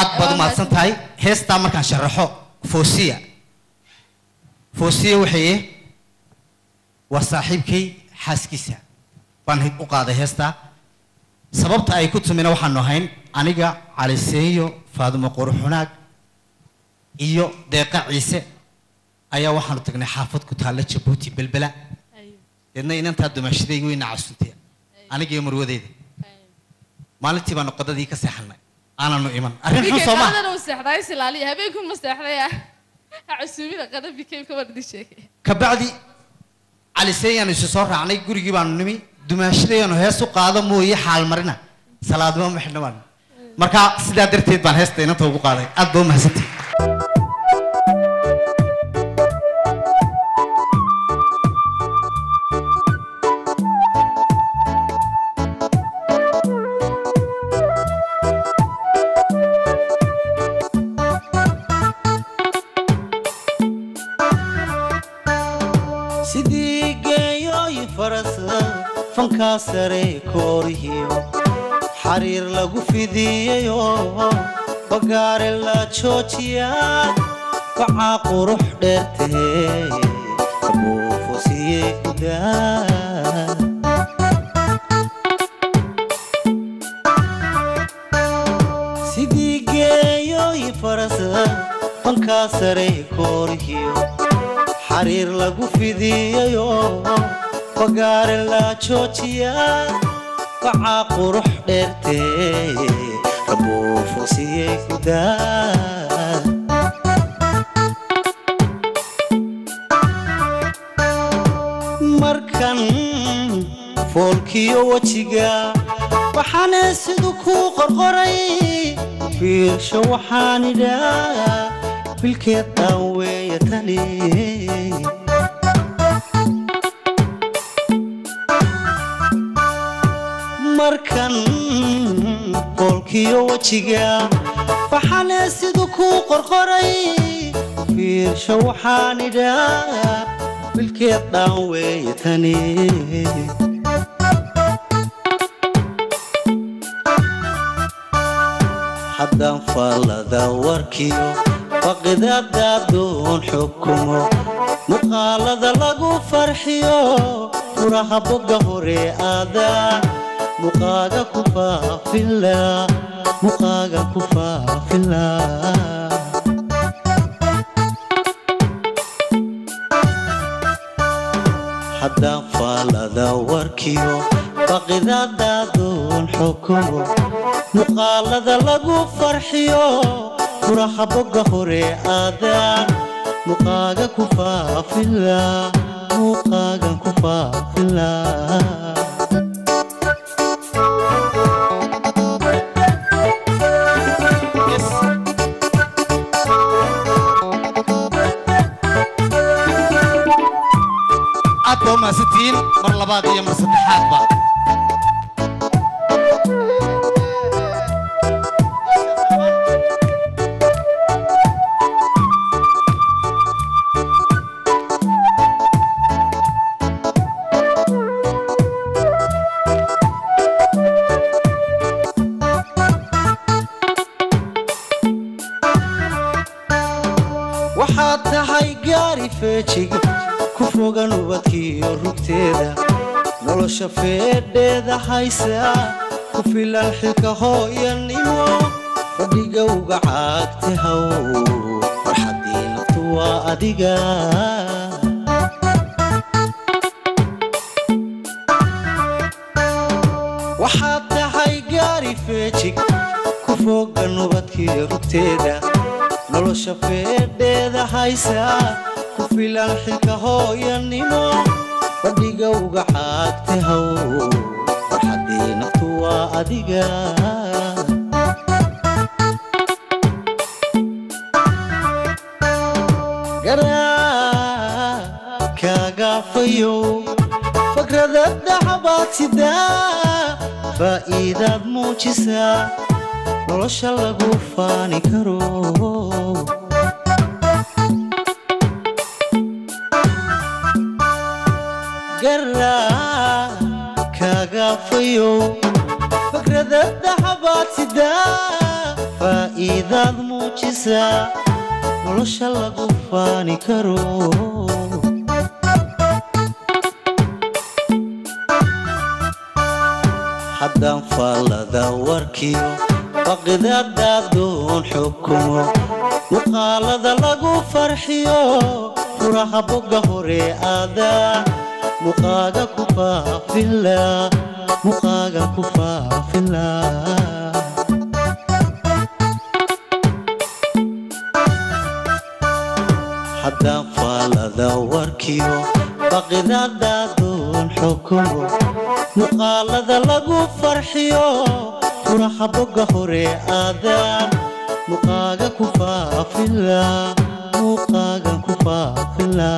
aad baad u mahadsan tahay heestaa markaan sharaxo foosiya foosiya waxaye waa saaxiibkay xaaskiisa baan u qaaday heestaa sababta ay ku tumina waxaanu ahayn aniga caliseeyo faadumo quruxunaag iyo deeqa ciise ayaa waxaanu tagnay xaafad ku taalla jabuuti belbela deedna inantaa dumaashadayga weyna casuntay aniga iyo marwadeeda maalintii baanu qadadii ka seexanay aananu iman. Arrin xun soo maa uu seexday silaaliya habeenkun ma seexday ah casuumida qada bikay ka wardi sheegay. Kabacdi caliseeyaanu isu soo raacnay gurigii baanu nimi dumaashadayaanu hees u qaado mooye xaalmarina salaadimo ma xidhna baanu marka sidaa darteed baan heesta inanta ugu qaaday. Aad baa u mahadsantay sidii geeyooyin farasa fankaa sare koorihiyo. Xariir lagu fidiyayo bagaare la joojiyaa bacaa qurux dheertee abuufosiyey gudaa sidii geeyooyin farasa fankaa sare koorihiyo xariir lagu fidiyayo bagaare la joojiyaa bacaa qurux dheertee abuufosiyey gudaa markan foolkiyo wejiga waxaana sidu kuu qorqoray fiirsho waxaan idhaa bilkeed dhaan weeya tani markan foolkiyo wejiga waxaana sidu kuu qorqoray. Fiirsho waxaan idhaa bilkeed dhaan weeya tani haddaan faallada warkiyo faqidadaadoon xukumo. Muqaalada lagu farxiyo furaha bogga hore aadaan muqaaga ku faafila muqaaga ku faafila haddaan faallada warkiyo faqidadaadoon xukumo. Muqaalada lagu farxiyo furaha bogga hore aadaan muqaaga ku faafila muqaagan ku faafila aad baa u mahadsantihiin mar labaad iyo mar saddexaadba ku fogan ubadkiiyo rugteeda nolosha feedheeda haysa ku filan xilka hooyanimo fadhiga uga caagte haw farxaddii naftu waa adiga. Waxaad tahay gaari feejig ku fogan ubadkiiyo rugteeda nolosha feedheeda haysa ku filan xilka hooyanimo fadhiga uga caagte haw farxaddii naftu waa adiga. Garaa kaagaafayow fakrada dacabaad sidaa faa'iidaad muujisaa nolosha lagu faani karo kaagaafayow fakrada dacabaad sidaa faa'iidaad muujisaa nolosha lagu faani karo haddaan faallada warkiyo baqidadaadoon xukumo muqaalada lagu farxiyo furaha bogga hore aadaa muqaaga ku faafila muqaaga ku faafila haddaan faallada warkiyo baqidadaadoon xukumo. Muqaalada lagu farxiyo furaha bogga hore aadaan muqaaga ku faafila muqaagan ku faafila